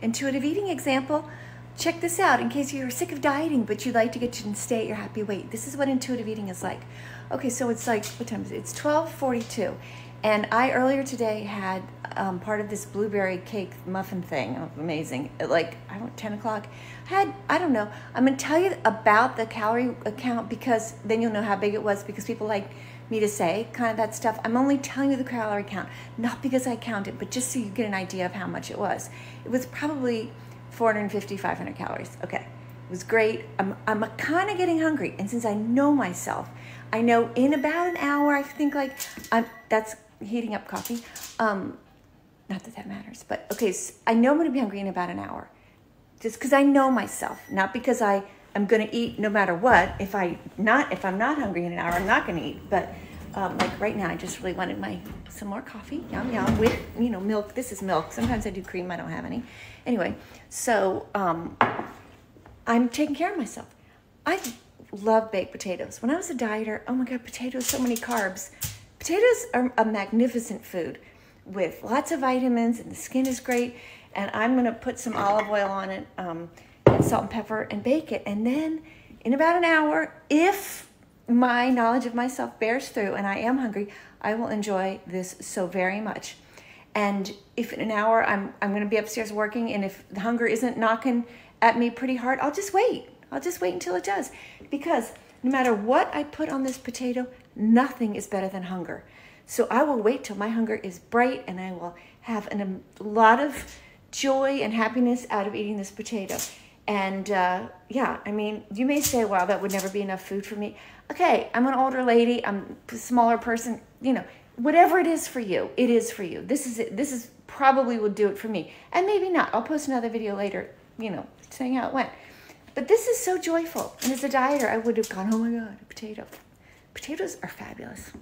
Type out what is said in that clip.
intuitive eating example. Check this out in case you're sick of dieting, but you'd like to get to stay at your happy weight. This is what intuitive eating is like. Okay, so it's like, what time is it? It's 1242. And I earlier today had um, part of this blueberry cake muffin thing. Amazing. At like, I don't 10 o'clock. I had, I don't know. I'm going to tell you about the calorie account because then you'll know how big it was because people like me to say kind of that stuff. I'm only telling you the calorie count, not because I counted, but just so you get an idea of how much it was. It was probably 450, 500 calories. Okay. It was great. I'm, I'm kind of getting hungry. And since I know myself, I know in about an hour, I think like I'm, that's heating up coffee. Um, not that that matters, but okay, so I know I'm to be hungry in about an hour. Just because I know myself, not because I am to eat no matter what. If I not if I'm not hungry in an hour, I'm not to eat. But um, like right now, I just really wanted my some more coffee, yum yum, with you know milk. This is milk. Sometimes I do cream. I don't have any. Anyway, so um, I'm taking care of myself. I love baked potatoes. When I was a dieter, oh my god, potatoes, so many carbs. Potatoes are a magnificent food with lots of vitamins, and the skin is great. And I'm gonna put some olive oil on it, um, and salt and pepper, and bake it. And then in about an hour, if my knowledge of myself bears through and I am hungry, I will enjoy this so very much. And if in an hour I'm, I'm going to be upstairs working, and if the hunger isn't knocking at me pretty hard, I'll just wait. I'll just wait until it does. Because no matter what I put on this potato, nothing is better than hunger. So I will wait till my hunger is bright and I will have an, a lot of joy and happiness out of eating this potato. And uh, yeah, I mean, you may say, wow, that would never be enough food for me. Okay, I'm an older lady, I'm a smaller person, you know, whatever it is for you, it is for you. This is it. This is probably will do it for me. And maybe not. I'll post another video later, you know, saying how it went. But this is so joyful. And as a dieter, I would have gone, oh my God, a potato. Potatoes are fabulous.